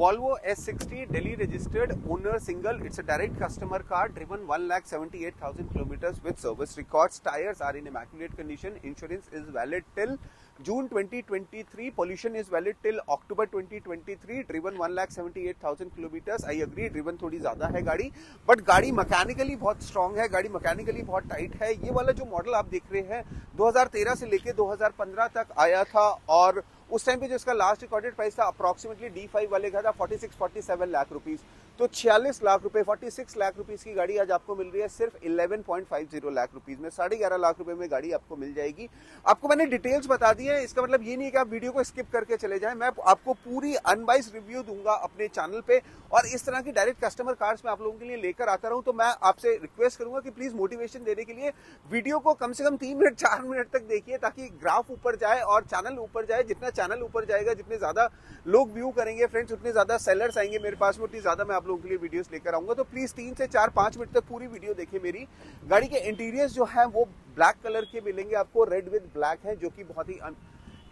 Volvo S60 Delhi registered owner single. It's a direct customer car driven 1,78,000 kilometers with service records. Tires are in immaculate condition. Insurance is valid till June 2023. Pollution is valid till October 2023. Driven 1,78,000 kilometers. I agree. Driven थोड़ी ज़्यादा है गाड़ी but गाड़ी mechanically बहुत strong है गाड़ी mechanically बहुत tight है ये वाला जो मॉडल आप देख रहे हैं 2013 से लेके 2015 तक आया था और उस टाइम पे जो इसका लास्ट रिकॉर्डेड प्राइस था अप्रोक्सीमेटली डी फाइव वाले का था 46 47 लाख रुपीस तो 46 लाख रुपए 46 लाख रुपीस की गाड़ी आज आपको मिल रही है, सिर्फ़ 11.50 लाख रुपीस में। साढ़े ग्यारह लाख रुपए में गाड़ी आपको मिल जाएगी। आपको मैंने डिटेल्स बता दी है, इसका मतलब ये नहीं कि आप वीडियो को स्किप करके चले जाएँ। मैं आपको पूरी अनबाइस रिव्यू दूँगा अपने चैनल पे और इस तरह की डायरेक्ट कस्टमर कार्स में आप लोगों के लिए लेकर आता रहूँ। तो मैं आपसे रिक्वेस्ट करूँगा कि प्लीज़ मोटिवेशन देने के लिए वीडियो को कम से कम तीन मिनट, चार मिनट तक देखिए, ताकि ग्राफ ऊपर जाए और चैनल ऊपर जाए। जितना चैनल ऊपर जाएगा, जितने ज़्यादा लोग व्यू करेंगे फ्रेंड्स उतने ज़्यादा सेलर्स आएँगे मेरे पास में, उतनी ज़्यादा मैं आप लोगों के लिए वीडियोस लेकर आऊँगा तो प्लीज़ तीन से चार, पाँच मिनट तक पूरी वीडियो देखिए मेरी। गाड़ी के इंटीरियर्स जो है, वो ब्लैक कलर के मिलेंगे आपको रेड विद ब्लैक है, जो कि बहुत ही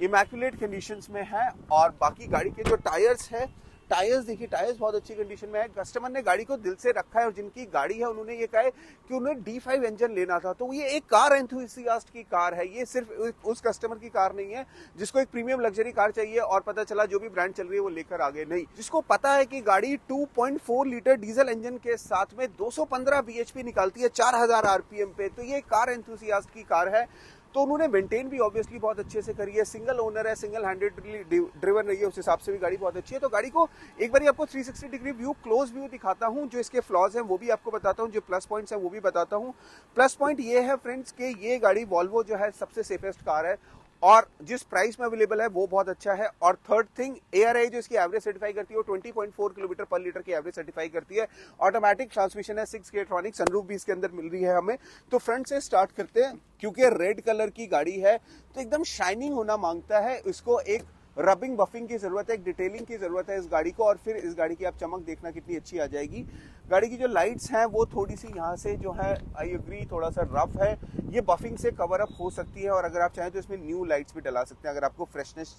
इमेकुलेट कंडीशन में है, और बाकी गाड़ी के जो टायर्स है टायर्स, देखिए, टायर्स बहुत अच्छी कंडीशन में है। कस्टमर ने गाड़ी को दिल से रखा है और जिनकी गाड़ी है, उन्होंने ये कहा है कि उन्हें डी फाइव इंजन लेना था। तो ये एक कार एंथुसियास्ट की कार है। ये सिर्फ़ उस कस्टमर की कार नहीं है, जिसको एक प्रीमियम लग्जरी कार चाहिए और पता चला जो भी ब्रांड चल रही है वो लेकर आगे नहीं। जिसको पता है कि गाड़ी 2.4 लीटर डीजल इंजन के साथ में 215 बीएचपी निकालती है 4000 आरपीएम पे। तो ये कार एंथुसियास्ट की कार है। तो उन्होंने मेंटेन भी ऑब्वियसली बहुत अच्छे से करी है। सिंगल ओनर है सिंगल हैंडेडली ड्रिवन रही है, उस हिसाब से भी गाड़ी बहुत अच्छी है। तो गाड़ी को एक बार आपको 360 डिग्री व्यू क्लोज व्यू दिखाता हूँ, जो इसके फ्लॉज हैं, वो भी आपको बताता हूँ, जो प्लस पॉइंट्स हैं, वो भी बताता हूँ। प्लस पॉइंट ये है फ्रेंड्स के ये गाड़ी वॉल्वो जो है, सबसे सेफेस्ट कार है। और जिस प्राइस में अवेलेबल है, वो बहुत अच्छा है। और थर्ड थिंग एयर आई जो इसकी एवरेज सर्टिफाई करती है, वो 20.4 किलोमीटर पर लीटर की एवरेज सर्टिफाई करती है। ऑटोमेटिक ट्रांसमिशन है सिक्स इलेक्ट्रॉनिक सनरूफ भी इसके अंदर मिल रही है हमें। तो फ्रंट से स्टार्ट करते हैं, क्योंकि रेड कलर की गाड़ी है तो एकदम शाइनिंग होना माँगता है। इसको एक रबिंग बफिंग की ज़रूरत है, एक डिटेलिंग की ज़रूरत है इस गाड़ी को, और फिर इस गाड़ी की आप चमक देखना कितनी अच्छी आ जाएगी। गाड़ी की जो लाइट्स हैं, वो थोड़ी सी यहाँ से जो है आई एग्री थोड़ा सा रफ है। ये बफिंग से कवर अप हो सकती है, और अगर आप चाहें तो इसमें न्यू लाइट्स भी डला सकते हैं, अगर आपको फ्रेशनेस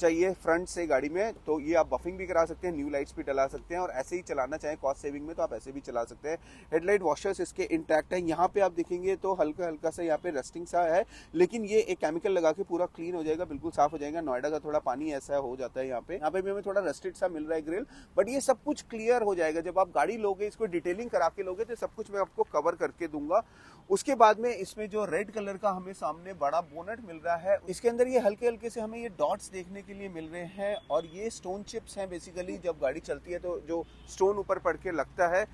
चाहिए फ्रंट से गाड़ी में तो ये आप बफिंग भी करा सकते हैं न्यू लाइट्स भी डला सकते हैं और ऐसे ही चलाना चाहें कॉस्ट सेविंग में तो आप ऐसे भी चला सकते हैं। हेडलाइट वॉशर्स इसके इंटैक्ट है। यहाँ पे आप देखेंगे तो हल्का हल्का सा यहाँ पे रस्टिंग सा है, लेकिन ये एक केमिकल लगा के पूरा क्लीन हो जाएगा, बिल्कुल साफ़ हो जाएगा। नोएडा का थोड़ा पानी ऐसा हो जाता है यहाँ पे। यहाँ पे भी हमें थोड़ा रस्टेड सा मिल रहा है ग्रिल बट ये सब कुछ क्लियर हो जाएगा। जब आप गाड़ी लोगे, इसको डिटेलिंग करा के लोगे तो सब कुछ मैं आपको कवर करके दूँगा। उसके बाद में इसमें जो रेड कलर का हमें सामने बड़ा बोनट मिल रहा है, इसके अंदर ये हल्के हल्के से हमें ये डॉट्स देखने के लिए मिल रहे हैं और ये स्टोन चिप्स हैं बेसिकली जब गाड़ी चलती है तो जो स्टोन ऊपर पड़ के लगता है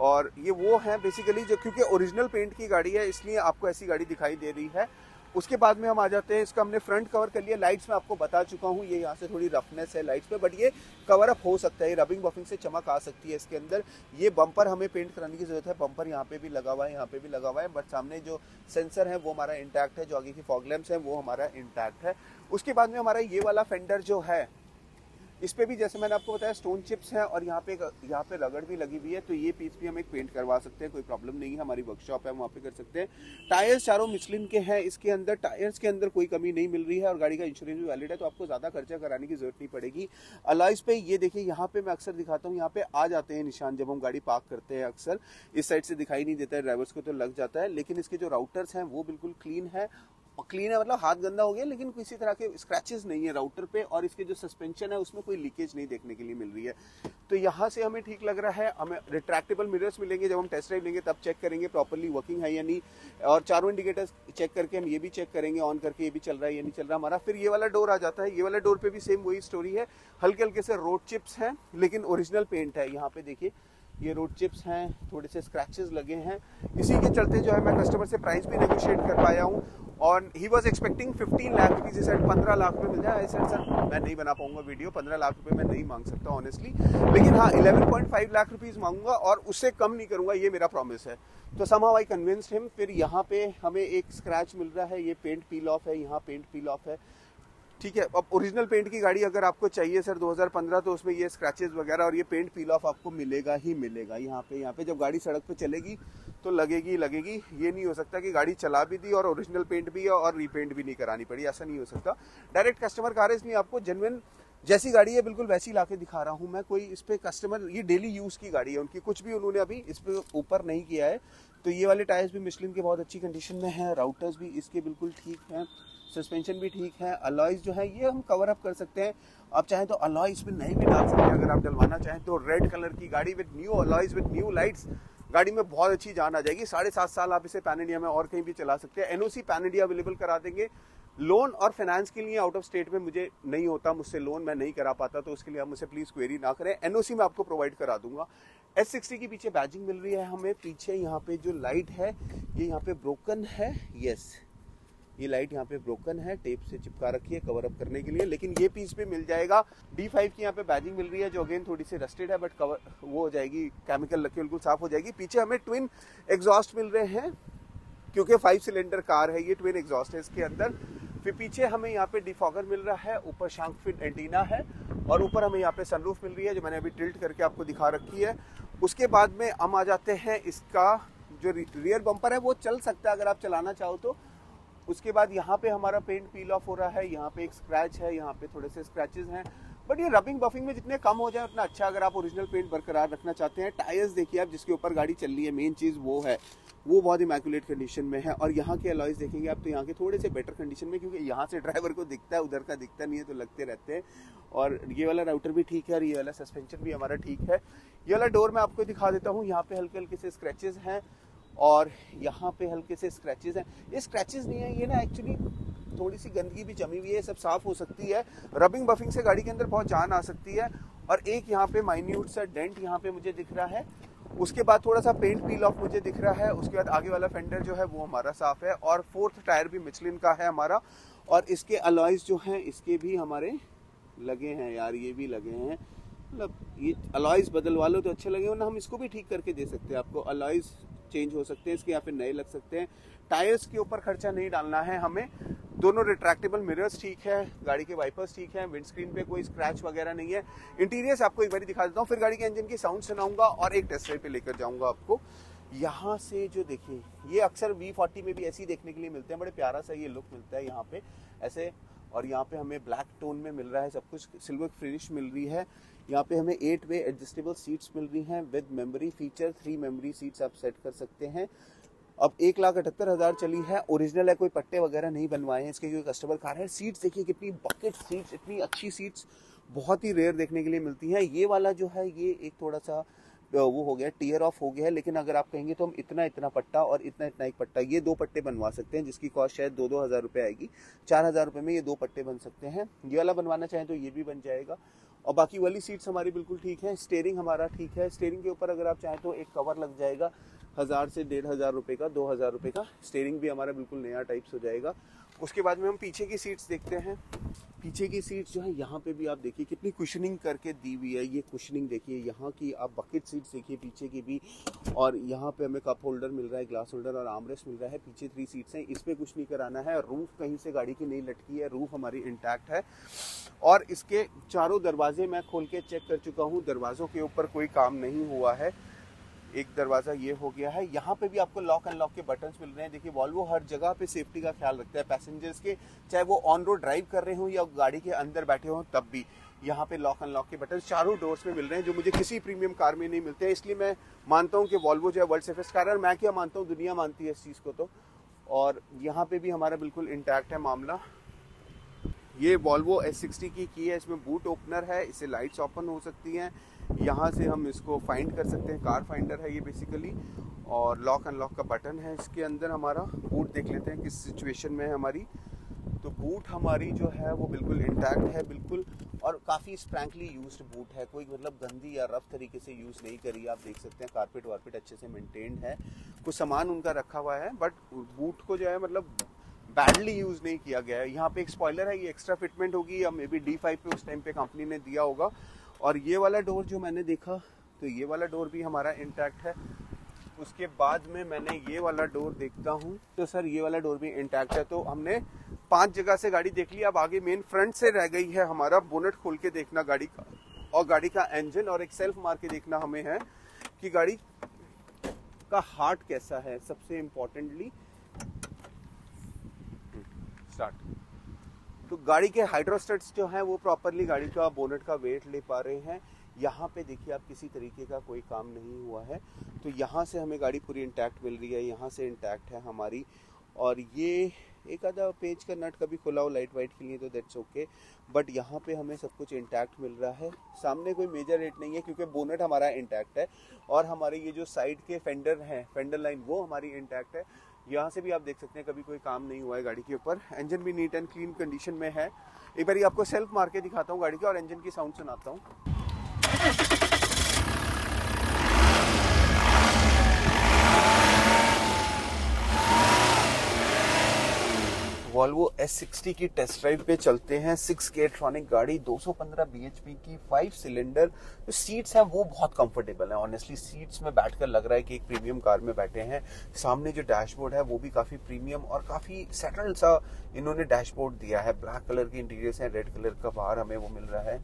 और ये वो है बेसिकली जो क्योंकि ओरिजिनल पेंट की गाड़ी है, इसलिए आपको ऐसी गाड़ी दिखाई दे रही है। उसके बाद में हम आ जाते हैं, इसका हमने फ्रंट कवर कर लिया। लाइट्स में आपको बता चुका हूँ, ये यहाँ से थोड़ी रफनेस है लाइट्स पे बट ये कवर अप हो सकता है। रबिंग बफिंग से चमक आ सकती है इसके अंदर। ये बम्पर हमें पेंट कराने की ज़रूरत है। बम्पर यहाँ पे भी लगा हुआ है, यहाँ पे भी लगा हुआ है बट सामने जो सेंसर है वो हमारा इंटैक्ट है, जो आगे की फॉगलैम्स है, वो हमारा इंटैक्ट है। उसके बाद में हमारा ये वाला फेंडर जो है इस पे भी जैसे मैंने आपको बताया स्टोन चिप्स हैं और यहाँ पे यहाँ पे रगड़ भी लगी हुई है तो ये पीस भी हम एक पेंट करवा सकते हैं, कोई प्रॉब्लम नहीं है, हमारी वर्कशॉप है वहाँ पे कर सकते हैं। टायर्स चारों मिचलिन के हैं, इसके अंदर टायर्स के अंदर कोई कमी नहीं मिल रही है और गाड़ी का इंश्योरेंस भी वैलिड है तो आपको ज़्यादा खर्चा कराने की ज़रूरत नहीं पड़ेगी। अलाइज पे ये देखिए, यहाँ पे मैं अक्सर दिखाता हूँ, यहाँ पे आ जाते हैं निशान जब हम गाड़ी पार्क करते हैं अक्सर, इस साइड से दिखाई नहीं देता है ड्राइवर्स को तो लग जाता है, लेकिन इसके जो राउटर्स हैं वो बिल्कुल क्लीन है क्लीन है मतलब हाथ गंदा हो गया, लेकिन किसी तरह के स्क्रैचेस नहीं है राउटर पे और इसके जो सस्पेंशन है, उसमें कोई लीकेज नहीं देखने के लिए मिल रही है। तो यहाँ से हमें ठीक लग रहा है, हमें रिट्रैक्टेबल मिरर्स मिलेंगे, जब हम टेस्ट ड्राइव लेंगे, तब चेक करेंगे प्रॉपरली वर्किंग है या नहीं। और चारों इंडिकेटर्स चेक करके हम ये भी चेक करेंगे ऑन करके ये भी चल रहा है या नहीं चल रहा हमारा। फिर ये वाला डोर आ जाता है, ये वाला डोर पे भी सेम वही स्टोरी है। हल्के हल्के से रोड चिप्स हैं, लेकिन ओरिजिनल पेंट है। यहाँ पे देखिए, ये रोड चिप्स हैं, थोड़े से स्क्रैचेस लगे हैं। इसी के चलते जो है, मैं कस्टमर से प्राइस भी नेगोशिएट कर पाया हूँ। और he was expecting 15 lakh rupees इस पंद्रह लाख रुपये मिल जाए. आई सर सर, मैं नहीं बना पाऊँगा वीडियो पंद्रह लाख रुपये मैं नहीं मांग सकता ऑनेस्टली लेकिन हाँ 11.5 लाख रुपीज़ मांगूँगा और उससे कम नहीं करूँगा, ये मेरा प्रॉमिस है। तो somehow I convinced him फिर यहाँ पे हमें एक स्क्रैच मिल रहा है, ये पेंट पील ऑफ़ है, यहाँ पेंट पील ऑफ़ है। ठीक है, अब ओरिजिनल पेंट की गाड़ी अगर आपको चाहिए सर 2015 तो उसमें ये स्क्रैचेस वगैरह और ये पेंट पील ऑफ़ आपको मिलेगा ही मिलेगा। यहाँ पे यहाँ पे जब गाड़ी सड़क पे चलेगी तो लगेगी लगेगी। ये नहीं हो सकता कि गाड़ी चला भी दी और ओरिजिनल पेंट भी है और रीपेंट भी नहीं करानी पड़ी, ऐसा नहीं हो सकता। डायरेक्ट कस्टमर कार है, इसलिए आपको जेनविन जैसी गाड़ी है, बिल्कुल वैसी ला के दिखा रहा हूँ मैं। कोई इस पर कस्टमर ये डेली यूज़ की गाड़ी है, उनकी कुछ भी उन्होंने अभी इस पर ऊपर नहीं किया है। तो ये वाले टायर्स भी मिशलिन के बहुत अच्छी कंडीशन में है राउटर्स भी इसके बिल्कुल ठीक हैं। सस्पेंशन भी ठीक है अलॉयज जो है, ये हम कवर अप कर सकते हैं। आप चाहें तो अलॉय इसमें नहीं भी डाल सकते हैं, अगर आप डलवाना चाहें तो रेड कलर की गाड़ी with new alloys with new lights गाड़ी में बहुत अच्छी जान आ जाएगी। साढ़े सात साल आप इसे पैन इंडिया में और कहीं भी चला सकते हैं। एनओसी पैन इंडिया अवेलेबल करा देंगे। लोन और फाइनेंस के लिए आउट ऑफ़ स्टेट में मुझे नहीं होता, मुझसे लोन मैं नहीं करा पाता तो उसके लिए आप मुझसे प्लीज़ क्वेरी ना करें। एनओसी में आपको प्रोवाइड करा दूँगा। एस सिक्सटी के पीछे बैजिंग मिल रही है हमें। पीछे यहाँ पे जो लाइट है, ये यहाँ पे ब्रोकन है। यस ये लाइट यहाँ पे ब्रोकन है, टेप से चिपका रखी है कवर अप करने के लिए, लेकिन ये पीस भी मिल जाएगा। डी फाइव की यहाँ पे बैजिंग मिल रही है, जो अगेन थोड़ी सी रस्टेड है बट कवर वो हो जाएगी केमिकल लग के बिल्कुल साफ़ हो जाएगी। पीछे हमें ट्विन एग्जॉस्ट मिल रहे हैं, क्योंकि फाइव सिलेंडर कार है ये ट्विन एग्जॉस्ट है इसके अंदर। फिर पीछे हमें यहाँ पे डिफॉगर मिल रहा है, ऊपर शांक फिट एंटीना है, और ऊपर हमें यहाँ पे सनरूफ मिल रही है, जो मैंने अभी टिल्ट करके आपको दिखा रखी है। उसके बाद में हम आ जाते हैं, इसका जो रियर बम्पर है, वो चल सकता है, अगर आप चलाना चाहो तो। उसके बाद यहाँ पे हमारा पेंट पील ऑफ़ हो रहा है, यहाँ पे एक स्क्रैच है, यहाँ पे थोड़े से स्क्रैचेस हैं। बट ये रबिंग बफिंग में जितने कम हो जाए, उतना अच्छा अगर आप ओरिजिनल पेंट बरकरार रखना चाहते हैं। टायर्स देखिए आप, जिसके ऊपर गाड़ी चल रही है मेन चीज़ वो है। वो बहुत इमेकुलेट कंडीशन में है। और यहाँ के अलॉयज देखेंगे आप तो यहाँ के थोड़े से बेटर कंडीशन में, क्योंकि यहाँ से ड्राइवर को दिखता है, उधर का दिखता नहीं है तो लगते रहते हैं। और ये वाला राउटर भी ठीक है, और ये वाला सस्पेंशन भी हमारा ठीक है। ये वाला डोर मैं आपको दिखा देता हूँ। यहाँ पे हल्के हल्के से स्क्रैचेज हैं। और यहाँ पे हल्के से स्क्रैचेज हैं। ये स्क्रैचेज नहीं है, ये ना एक्चुअली थोड़ी सी गंदगी भी जमी हुई है सब साफ़ हो सकती है। रबिंग बफिंग से गाड़ी के अंदर बहुत जान आ सकती है और एक यहाँ पे माइन्यूट सा डेंट यहाँ पे मुझे दिख रहा है। उसके बाद थोड़ा सा पेंट पील ऑफ़ मुझे दिख रहा है। उसके बाद आगे वाला फेंडर जो है, वो हमारा साफ़ है और फोर्थ टायर भी मिचलिन का है हमारा और इसके अलॉयज जो हैं, इसके भी हमारे लगे हैं यार, ये भी लगे हैं। मतलब ये अलॉयज बदलवा लो तो अच्छे लगे, वरना हम इसको भी ठीक करके दे सकते हैं आपको। अलॉयज चेंज हो सकते हैं, इसके यहाँ पे नए लग सकते हैं। टायर्स के ऊपर खर्चा नहीं डालना है हमें। दोनों रिट्रैक्टेबल मिरर्स ठीक है, गाड़ी के वाइपर्स ठीक है विंड स्क्रीन पे कोई स्क्रैच वगैरह नहीं है। इंटीरियर्स आपको एक बार दिखा देता हूँ, फिर गाड़ी के इंजन की साउंड सुनाऊँगा और एक टेस्ट ड्राइव पे लेकर जाऊँगा आपको। यहाँ से जो देखिए, ये अक्सर वी फोर्टी में भी ऐसे ही देखने के लिए मिलते हैं, बड़े प्यारा सा ये लुक मिलता है यहाँ पे। ऐसे और यहाँ पे हमें ब्लैक टोन में मिल रहा है सब कुछ। सिल्वर फिनिश मिल रही है। यहाँ पे हमें एट वे एडजस्टेबल सीट्स मिल रही हैं with memory feature three memory seats आप सेट कर सकते हैं। अब एक लाख अठहत्तर हज़ार चली है। ओरिजिनल है, कोई पट्टे वगैरह नहीं बनवाए हैं। इसके जो कस्टमर कार है। सीट्स देखिए कितनी बकेट सीट्स इतनी अच्छी सीट्स बहुत ही रेयर देखने के लिए मिलती हैं। ये वाला जो है, ये एक थोड़ा सा वो हो गया, टीयर ऑफ़ हो गया है, लेकिन अगर आप कहेंगे तो हम इतना इतना पट्टा और इतना इतना एक पट्टा, ये दो पट्टे बनवा सकते हैं, जिसकी कॉस्ट शायद दो दो हज़ार रुपये आएगी। चार हज़ार रुपये में ये दो पट्टे बन सकते हैं। ये वाला बनवाना चाहें तो ये भी बन जाएगा। और बाकी वाली सीट्स हमारी बिल्कुल ठीक है स्टेयरिंग हमारा ठीक है। स्टेयरिंग के ऊपर अगर आप चाहें तो एक कवर लग जाएगा, हज़ार से डेढ़ हज़ार रुपये का, दो हज़ार रुपये का। स्टेयरिंग भी हमारा बिल्कुल नया टाइप्स हो जाएगा। उसके बाद में हम पीछे की सीट्स देखते हैं। पीछे की सीट जो है, यहाँ पे भी आप देखिए कितनी कुशनिंग करके दी हुई है, ये कुशनिंग देखिए, यहाँ की आप बकेट सीट देखिए, पीछे की भी, और यहाँ पे हमें कप होल्डर मिल रहा है ग्लास होल्डर और आमरेस मिल रहा है, पीछे थ्री सीट्स हैं इस पर कुछ नहीं कराना है रूफ कहीं से गाड़ी की नहीं लटकी है रूफ हमारी इंटैक्ट है, और इसके चारों दरवाजे मैं खोल के चेक कर चुका हूँ, दरवाज़ों के ऊपर कोई काम नहीं हुआ है एक दरवाज़ा ये हो गया है। यहाँ पे भी आपको लॉक एंड लॉक के बटन्स मिल रहे हैं। देखिए वॉल्वो हर जगह पे सेफ्टी का ख्याल रखता है। पैसेंजर्स के, चाहे वो ऑन रोड ड्राइव कर रहे हो या गाड़ी के अंदर बैठे हो, तब भी यहाँ पे लॉक एंड अनलॉक के बटन चारों डोर्स में मिल रहे हैं, जो मुझे किसी प्रीमियम कार में नहीं मिलते हैं। इसलिए मैं मानता हूँ कि वॉल्वो जो है वर्ल्ड सेफेस्ट कार है और मैं क्या मानता हूँ, दुनिया मानती है इस चीज़ को तो। और यहाँ पे भी हमारा बिल्कुल इंटैक्ट है मामला। ये वॉल्वो एस सिक्सटी की की है, इसमें बूट ओपनर है इससे लाइट्स ओपन हो सकती हैं। यहाँ से हम इसको फाइंड कर सकते हैं। कार फाइंडर है ये बेसिकली और लॉक अनलॉक का बटन है। इसके अंदर हमारा बूट देख लेते हैं किस सिचुएशन में है हमारी। तो बूट हमारी जो है वो बिल्कुल इंटैक्ट है, बिल्कुल और काफ़ी स्प्रैंकली यूज़ बूट है। कोई मतलब गंदी या रफ तरीके से यूज़ नहीं करी। आप देख सकते हैं कारपेट वारपेट अच्छे से मेंटेन्ड है। कुछ सामान उनका रखा हुआ है बट बूट को जो है मतलब बैडली यूज़ नहीं किया गया है। यहाँ पे एक स्पॉयलर है, ये एक्स्ट्रा फिटमेंट होगी या मे बी डी फाइव पे उस टाइम पे कंपनी ने दिया होगा। और ये वाला डोर जो मैंने देखा तो ये वाला डोर भी हमारा इंटैक्ट है। उसके बाद में मैंने ये वाला डोर देखता हूँ। तो सर, ये वाला डोर भी इंटैक्ट है। तो हमने पाँच जगह से गाड़ी देख ली। अब आगे मेन फ्रंट से रह गई है हमारा बोनट खोल के देखना गाड़ी का। और गाड़ी का इंजन और एक सेल्फ मार के देखना हमें है कि गाड़ी का हार्ट कैसा है, सबसे इम्पोर्टेंटली स्टार्ट तो गाड़ी के हाइड्रोस्टेट्स जो हैं, वो प्रॉपरली गाड़ी का बोनेट का वेट ले पा रहे हैं। यहाँ पे देखिए, आप किसी तरीके का कोई काम नहीं हुआ है। तो यहाँ से हमें गाड़ी पूरी इंटैक्ट मिल रही है, यहाँ से इंटैक्ट है हमारी। और ये एक आधा पेज का नट कभी खुला हो लाइट वाइट के लिए तो दैट्स ओके बट यहाँ पे हमें सब कुछ इंटैक्ट मिल रहा है। सामने कोई मेजर रेट नहीं है, क्योंकि बोनेट हमारा इंटैक्ट है। और हमारे ये जो साइड के फेंडर हैं फेंडर लाइन वो हमारी इंटैक्ट है। यहाँ से भी आप देख सकते हैं, कभी कोई काम नहीं हुआ है गाड़ी के ऊपर। इंजन भी नीट एंड क्लीन कंडीशन में है। एक बार आपको सेल्फ मार के दिखाता हूँ गाड़ी का और इंजन की साउंड सुनाता हूँ। वॉल्वो S60 की टेस्ट ड्राइव पे चलते हैं। सिक्स के गाड़ी 215 bhp की फाइव सिलेंडर जो सीट्स हैं, वो बहुत कंफर्टेबल हैं। ऑनेस्टली सीट्स में बैठकर लग रहा है कि एक प्रीमियम कार में बैठे हैं। सामने जो डैशबोर्ड है, वो भी काफ़ी प्रीमियम और काफ़ी सेटल सा इन्होंने डैशबोर्ड दिया है। ब्लैक कलर के इंटीरियर्स हैं रेड कलर का बाहर हमें वो मिल रहा है।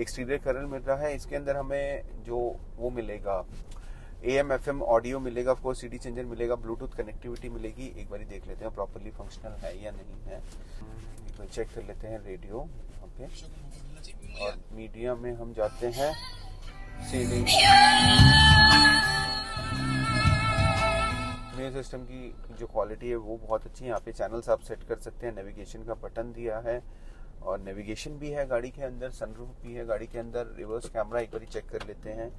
एक्सटीरियर कलर मिल रहा है। इसके अंदर हमें जो वो मिलेगा A M F M audio मिलेगा of course C D changer मिलेगा ब्लूटूथ कनेक्टिविटी मिलेगी, एक बार देख लेते हैं प्रॉपरली फंक्शनल है या नहीं है। बार चेक कर लेते हैं रेडियो ओके और मीडिया में हम जाते हैं। सी डी सिस्टम की जो क्वालिटी है, वो बहुत अच्छी है। यहाँ पे चैनल्स आप सेट कर सकते हैं। नेविगेशन का बटन दिया है। और नेविगेशन भी है गाड़ी के अंदर सनरूफ भी है गाड़ी के अंदर। रिवर्स कैमरा एक बार चेक कर लेते हैं।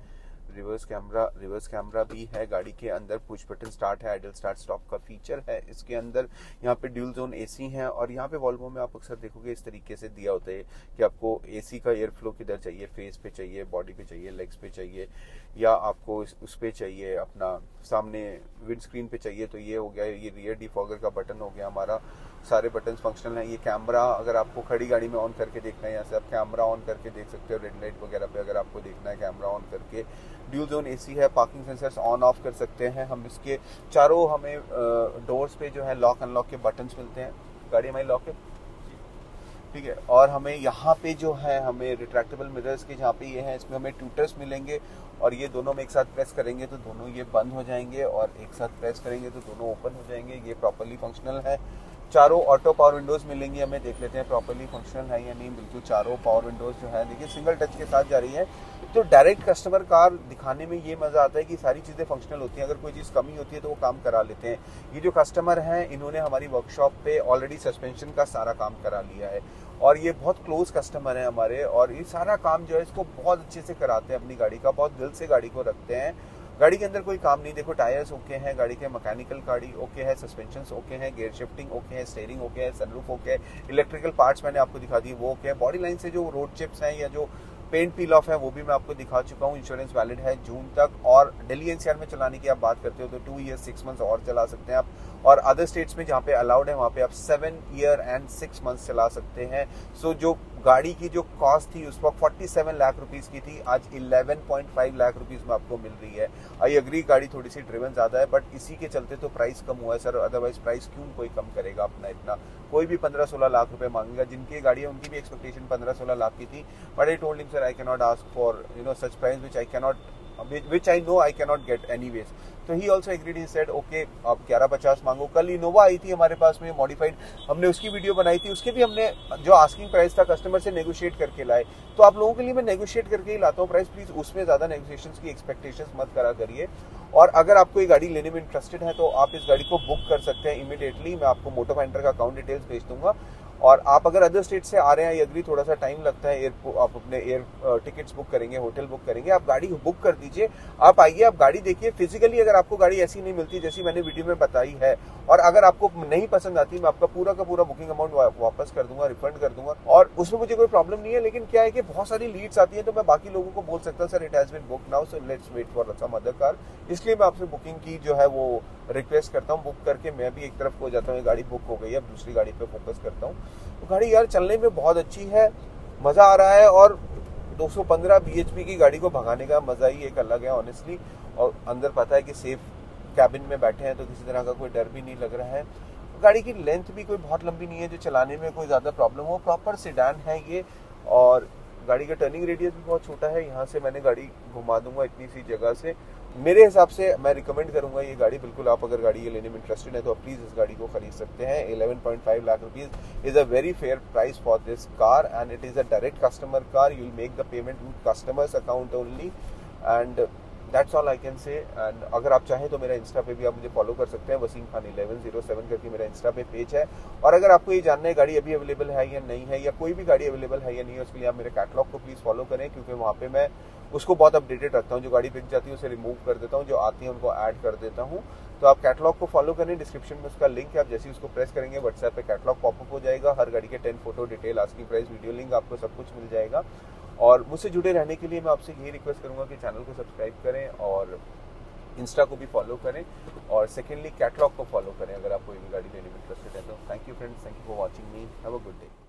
रिवर्स कैमरा रिवर्स कैमरा भी है, गाड़ी के अंदर पुश बटन स्टार्ट है आइडल स्टार्ट स्टॉप का फीचर है, इसके अंदर यहाँ पे ड्यूल जोन एसी है, और यहाँ पे वॉल्वो में आप अक्सर देखोगे इस तरीके से दिया होता है कि आपको एसी का एयर फ्लो किधर चाहिए फेस पे चाहिए बॉडी पे चाहिए लेग्स पे चाहिए, या आपको उस पे चाहिए, अपना सामने विंड स्क्रीन पे चाहिए तो ये हो गया, ये रियर डिफॉगर का बटन हो गया हमारा। सारे बटन फंक्शनल हैं। ये कैमरा अगर आपको खड़ी गाड़ी में ऑन करके देखना है यहाँ से आप कैमरा ऑन करके देख सकते हो रेड लाइट वगैरह पे अगर आपको देखना है कैमरा ऑन करके। ड्यूल जोन एसी है पार्किंग सेंसर्स ऑन ऑफ़ कर सकते हैं। हम इसके चारों हमें डोर्स पे जो है लॉक अनलॉक के बटन्स मिलते हैं। गाड़ी हमारी लॉक है? ठीक है। और हमें यहाँ पे जो है, हमें रिट्रैक्टेबल मिरर्स के जहाँ पे ये हैं, इसमें हमें ट्यूटर्स मिलेंगे। और ये दोनों में एक साथ प्रेस करेंगे तो दोनों ये बंद हो जाएँगे और एक साथ प्रेस करेंगे तो दोनों ओपन हो जाएँगे। ये प्रॉपरली फंक्शनल है। चारों ऑटो पावर विंडोज़ मिलेंगी, हमें देख लेते हैं प्रॉपरली फंक्शनल है या नहीं। बिल्कुल चारों पावर विंडोज़ जो है, देखिए सिंगल टच के साथ जा रही है। तो डायरेक्ट कस्टमर कार दिखाने में ये मज़ा आता है कि सारी चीज़ें फंक्शनल होती हैं। अगर कोई चीज़ कमी होती है तो वो काम करा लेते हैं। ये जो कस्टमर है, इन्होंने हमारी वर्कशॉप पे ऑलरेडी सस्पेंशन का सारा काम करा लिया है। और ये बहुत क्लोज कस्टमर है हमारे, और ये सारा काम जो है, इसको बहुत अच्छे से कराते हैं अपनी गाड़ी का, बहुत दिल से गाड़ी को रखते हैं। गाड़ी के अंदर कोई काम नहीं। देखो, टायर्स ओके हैं, गाड़ी के मैकेनिकल गाड़ी ओके है सस्पेंशन ओके हैं गेयर शिफ्टिंग ओके है स्टेयरिंग ओके है सनरूफ ओके है इलेक्ट्रिकल पार्ट्स मैंने आपको दिखा दी वो ओके है। बॉडी लाइन से जो रोड चिप्स हैं या जो पेंट पील ऑफ़ है, वो भी मैं आपको दिखा चुका हूँ। इंश्योरेंस वैलिड है जून तक और दिल्ली एनसीआर में चलाने की आप बात करते हो तो टू ईयर सिक्स मंथ्स और चला सकते हैं आप। और अदर स्टेट्स में जहाँ पे अलाउड है वहाँ पे आप seven year and six months चला सकते हैं। सो so, जो गाड़ी की जो कॉस्ट थी उस वक्त 47 लाख रुपीज़ की थी। आज 11.5 लाख रुपीज़ में आपको मिल रही है। आई अग्री गाड़ी थोड़ी सी ड्रिवन ज़्यादा है बट इसी के चलते तो प्राइस कम हुआ है सर अदरवाइज़ प्राइस क्यों कोई कम करेगा अपना इतना? कोई भी 15-16 लाख रुपए मांगेगा। जिनकी गाड़ी है उनकी भी एक्सपेक्टेशन 15-16 लाख की थी। But I told him sir I cannot ask for you know such price which I cannot which I know I cannot get anyways. तो he also agreed he said okay आप ग्यारह पचास मांगो। कल इनोवा आई थी हमारे पास में मॉडिफाइड हमने उसकी वीडियो बनाई थी। उसके भी हमने जो आस्किंग प्राइस था कस्टमर से नेगोशिएट करके लाए। तो आप लोगों के लिए मैं नेगोशिएट करके ही लाता हूँ प्राइस प्लीज़ उसमें ज़्यादा नेगोशिएशन की एक्सपेक्टेशन मत करा करिए। और अगर आपको ये गाड़ी लेने में इंटरेस्टेड है तो आप इस गाड़ी को बुक कर सकते हैं इमीडिएटली मैं आपको मोटो का अकाउंट डिटेल्स भेज दूँगा। और आप अगर अदर स्टेट से आ रहे हैं अग्री थोड़ा सा टाइम लगता है एयर आप अपने एयर टिकट्स बुक करेंगे होटल बुक करेंगे, आप गाड़ी बुक कर दीजिए। आप आइए, आप गाड़ी देखिए। फिजिकली अगर आपको गाड़ी ऐसी नहीं मिलती जैसी मैंने वीडियो में बताई है। और अगर आपको नहीं पसंद आती, मैं आपका पूरा का पूरा बुकिंग अमाउंट वापस कर दूँगा रिफंड कर दूँगा। और उसमें मुझे कोई प्रॉब्लम नहीं है, लेकिन क्या है कि बहुत सारी लीड्स आती है तो मैं बाकी लोगों को बोल सकता हूँ sir it has been book now so let's wait for some other car इसलिए मैं आपसे बुकिंग की जो है वो रिक्वेस्ट करता हूँ बुक करके मैं भी एक तरफ़ हो जाता हूँ गाड़ी बुक हो गई है दूसरी गाड़ी पे फोकस करता हूँ। तो गाड़ी यार चलने में बहुत अच्छी है, मज़ा आ रहा है और 215 bhp की गाड़ी को भगाने का मज़ा ही एक अलग है ऑनेस्टली और अंदर पता है कि सेफ़ कैबिन में बैठे हैं तो किसी तरह का कोई डर भी नहीं लग रहा है। गाड़ी की लेंथ भी कोई बहुत लंबी नहीं है, जो चलाने में कोई ज़्यादा प्रॉब्लम हो। प्रॉपर सिडान है ये और गाड़ी का टर्निंग रेडियस भी बहुत छोटा है, यहाँ से मैंने गाड़ी घुमा दूँगा इतनी सी जगह से। मेरे हिसाब से मैं रिकमेंड करूँगा ये गाड़ी, बिल्कुल आप अगर गाड़ी ये लेने में इंटरेस्टेड है तो आप प्लीज़ इस गाड़ी को खरीद सकते हैं। 11.5 lakh rupees is a very fair price for this car and it is a direct customer car you will make the payment in customers account only and that's all I can say and अगर आप चाहें तो मेरा Insta पे भी आप मुझे follow कर सकते हैं, Wasim Khan eleven zero seven करके मेरा इंस्टा पे पेज है। और अगर आपको ये जानना है गाड़ी अभी अवेलेबल है या नहीं है, या कोई भी गाड़ी अवेलेबल है या नहीं है, उसके लिए आप मेरे कैटलॉग को प्लीज़ फॉलो करें, क्योंकि वहाँ पे मैं उसको बहुत अपडेटेड रखता हूँ। जो गाड़ी बिक जाती है, उसे रिमूव कर देता हूँ, जो आती है, उनको ऐड कर देता हूँ। तो आप कैटलॉग को फॉलो करें। डिस्क्रिप्शन में उसका लिंक है, आप जैसे ही उसको प्रेस करेंगे व्हाट्सएप पे कैटलॉग पॉपअप हो जाएगा। हर गाड़ी के ten photo detail asking price video link आपको सब कुछ मिल जाएगा। और मुझसे जुड़े रहने के लिए मैं आपसे यही रिक्वेस्ट करूँगा कि चैनल को सब्सक्राइब करें और इंस्टा को भी फॉलो करें और सेकेंडली कैटलॉग को फॉलो करें अगर आप कोई भी गाड़ी लेने में इंटरेस्टेड है तो। Thank you friends thank you for watching me have a good day